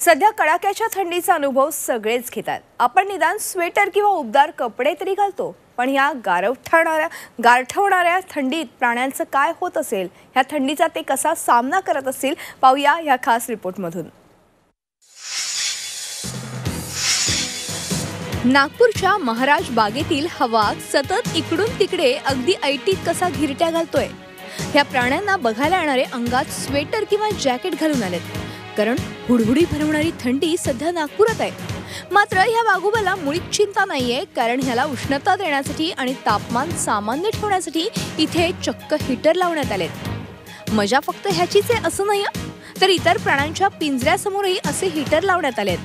सध्या कडाक्याच्या थंडीचा अनुभव सगळेच घेतात आपण निदान स्वेटर किंवा उबदार कपडे तरी घालतो पण ह्या गारठवणाऱ्या गारठवणाऱ्या थंडीत प्राण्यांचं काय होत असेल ह्या थंडीचा ते कसा सामना करत असतील पाहूया ह्या खास रिपोर्टमधून. नागपूरच्या महाराज बागेतील हवा सतत इकडून तिकडे अगदी ऐटीत कसा घिरट्या घालतोय. ह्या प्राण्यांना बघायला येणारे अंगात स्वेटर किंवा जॅकेट घालून आलेत. कारण हुडहुडी भरवणारी थंडी सध्या नागपुरात आहे. मात्र ह्या वाघोबाला मुळीच चिंता नाहीये, कारण ह्याला उष्णता देण्यासाठी आणि तापमान सामान्य ठेवण्यासाठी इथे चक्क हीटर लावण्यात आलेत. मज़ा फक्त ह्याचीच आहे असं नाही, तर इतर प्राण्यांच्या पिंजऱ्यासमोरही असे हीटर लावण्यात आलेत.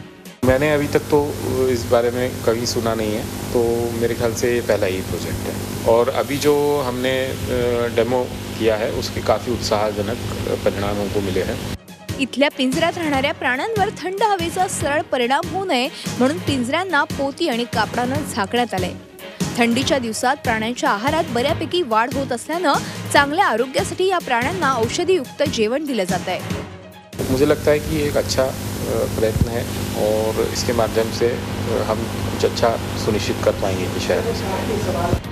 मैंने अभी तक तो इस बारे में कभी सुना नहीं है तो मेरे ख्याल से ये पहला ही प्रोजेक्ट है. और अभी जो हमने डेमो किया है, उसके काफ़ी उत्साहजनक परिणाम हमको मिले हैं। इथल्या पिंजऱ्यात राहणाऱ्या प्राण्यांवर थंड हवेचा सरळ परिणाम होऊ नये म्हणून पिंजऱ्यांना पोती आणि कापडानं झाकण्यात आलंय थंडीच्या दिवसात प्राण्यांच्या आहारात बऱ्यापैकी वाढ होत असल्यानं चांगल्या आरोग्यासाठी या प्राण्यांना औषधीयुक्त जेवण दिलं जात आहे. मुझे लगता है कि एक अच्छा प्रयत्न है और इसके माध्यम से हम कुछ अच्छा सुनिश्चित कर पाएंगे शहर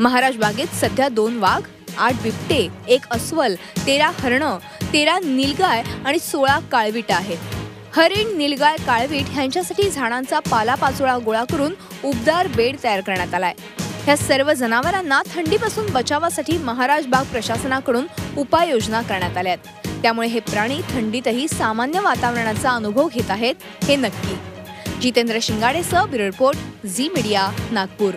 महाराज बागेत सध्या दोन वाघ आठ बिबटे एक अस्वल तेरा हरणं तेरा निलगाय आणि सोळा काळवीट आहेत हरिण निलगाय काळवीट ह्यांच्यासाठी झाडांचा पालापाचोळा गोळा करून उबदार बेड तयार करण्यात आलाय. ह्या सर्व जनावरांना थंडीपासून बचावासाठी महाराज बाग प्रशासनाकडून उपाययोजना करण्यात आल्यात त्यामुळे हे प्राणी थंडीतही सामान्य वातावरणाचा अनुभव घेत आहेत हे नक्की. Jitendra शिंगाडेसह bureau report Zee media Nagpur.